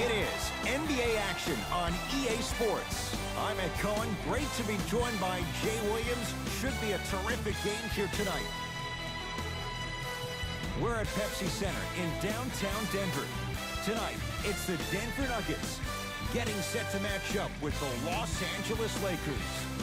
It is NBA action on EA Sports. I'm Ed Cohen. Great to be joined by Jay Williams. Should be a terrific game here tonight. We're at Pepsi Center in downtown Denver. Tonight, it's the Denver Nuggets getting set to match up with the Los Angeles Lakers.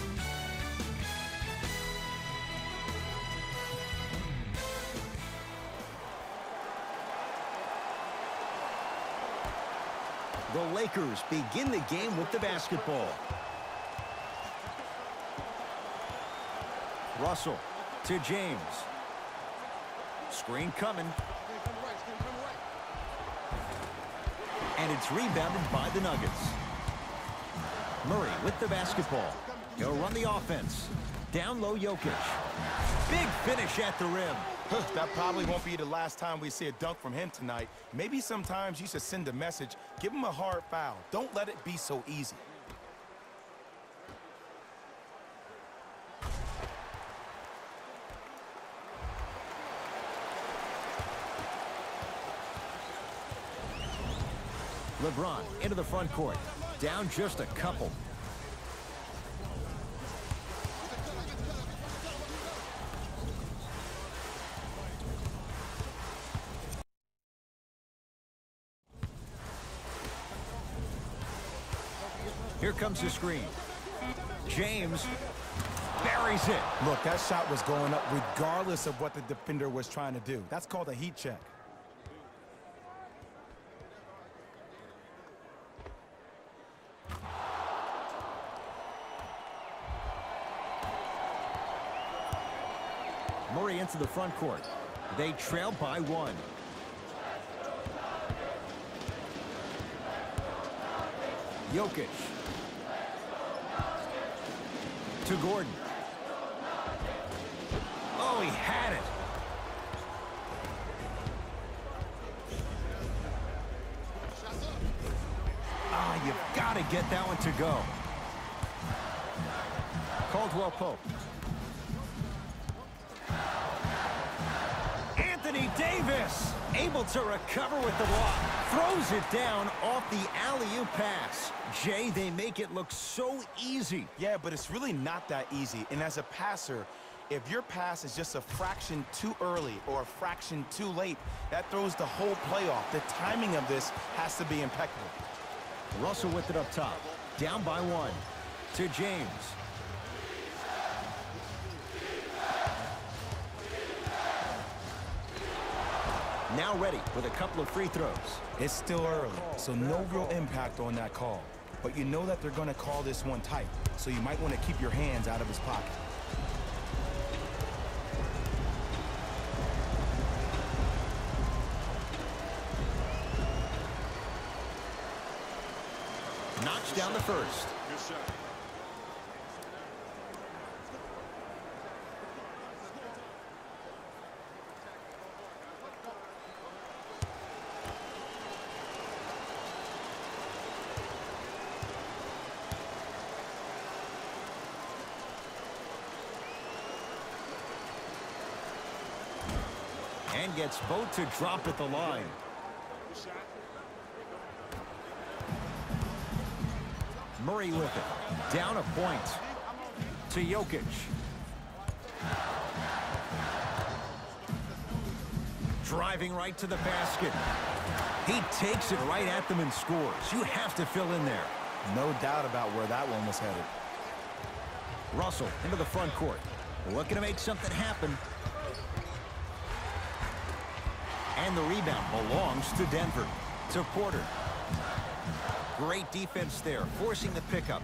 The Lakers begin the game with the basketball. Russell to James. Screen coming. And it's rebounded by the Nuggets. Murray with the basketball. He'll run the offense. Down low Jokic. Big finish at the rim. That probably won't be the last time we see a dunk from him tonight. Maybe sometimes you should send a message. Give him a hard foul. Don't let it be so easy. LeBron into the front court. Down just a couple. Here comes the screen. James buries it. Look, that shot was going up regardless of what the defender was trying to do. That's called a heat check. Murray into the front court. They trail by one. Jokic. To Gordon. Oh, he had it. Ah, you've got to get that one to go. Caldwell Pope. Anthony Davis able to recover with the block. Throws it down off the alley-oop pass. Jay, they make it look so easy. Yeah, but it's really not that easy. And as a passer, if your pass is just a fraction too early or a fraction too late, that throws the whole play off. The timing of this has to be impeccable. Russell with it up top. Down by one. To James. Murray with a couple of free throws. It's still early, so no real impact on that call. But you know that they're going to call this one tight, so you might want to keep your hands out of his pocket. Knocks down the first. Gets both to drop at the line. Murray with it. Down a point. To Jokic. Driving right to the basket. He takes it right at them and scores. You have to fill in there. No doubt about where that one was headed. Russell into the front court. Looking to make something happen. And the rebound belongs to Denver. To Porter. Great defense there, forcing the pickup.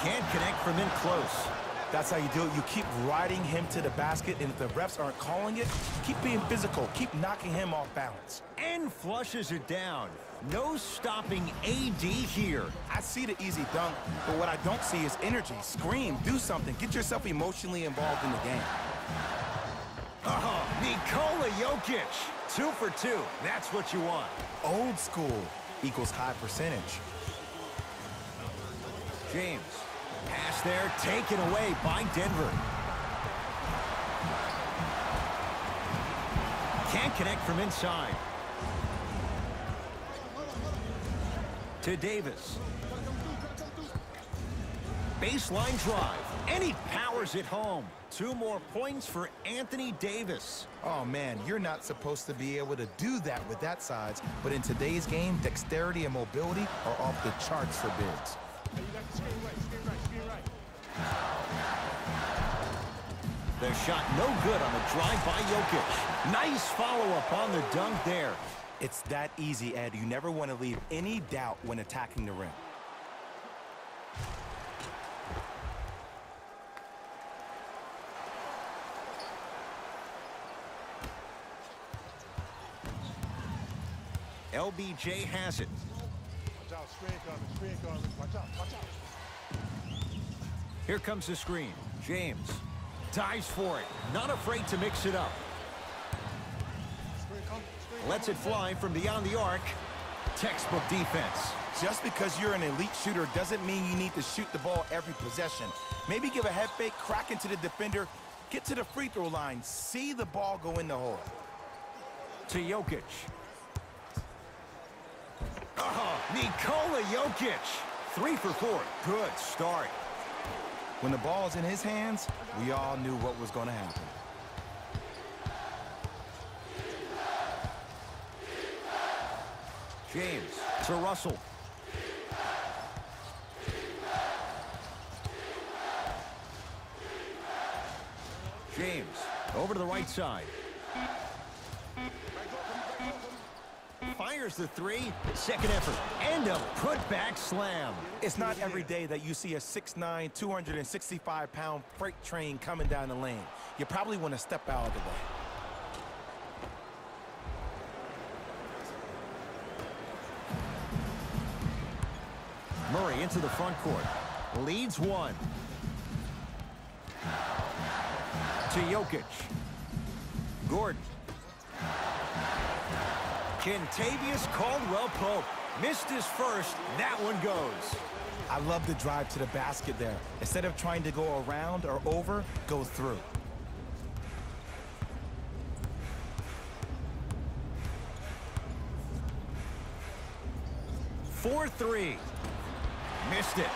Can't connect from in close. That's how you do it. You keep riding him to the basket, and if the refs aren't calling it, keep being physical. Keep knocking him off balance. And flushes it down. No stopping AD here. I see the easy dunk, but what I don't see is energy. Scream, do something. Get yourself emotionally involved in the game. Oh, Nikola Jokic. Two for two. That's what you want. Old school equals high percentage. James. Pass there, taken away by Denver. Can't connect from inside. To Davis. Baseline drive. And he powers it home. Two more points for Anthony Davis. Oh, man, you're not supposed to be able to do that with that size, but in today's game, dexterity and mobility are off the charts for bigs. The shot no good on the drive by Jokic. Nice follow-up on the dunk there. It's that easy, Ed. You never want to leave any doubt when attacking the rim. LBJ has it. Watch out, screen coming, screen coming. Watch out, watch out. Here comes the screen. James dives for it. Not afraid to mix it up. Screen coming, screen Lets it fly from beyond the arc. Textbook defense. Just because you're an elite shooter doesn't mean you need to shoot the ball every possession. Maybe give a head fake, crack into the defender, get to the free throw line, see the ball go in the hole. To Jokic. Oh, Nikola Jokic. Three for four. Good start. When the ball is in his hands, we all knew what was going to happen. James to Russell. James over to the right side. Fires the three. Second effort. And a putback slam. It's not every day that you see a 6'9", 265-pound freight train coming down the lane. You probably want to step out of the way. Murray into the front court. Leads one. To Jokic. Gordon. Kentavious Caldwell-Pope. Missed his first. That one goes. I love the drive to the basket there. Instead of trying to go around or over, go through. Four three. Missed it.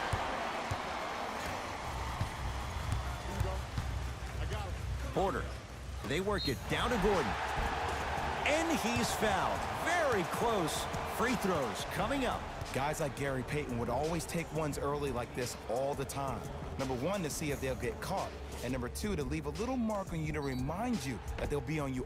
I got him. Porter. They work it down to Gordon. He's fouled. Very close. Free throws coming up. Guys like Gary Payton would always take ones early like this all the time. Number one, to see if they'll get caught. And number two, to leave a little mark on you to remind you that they'll be on you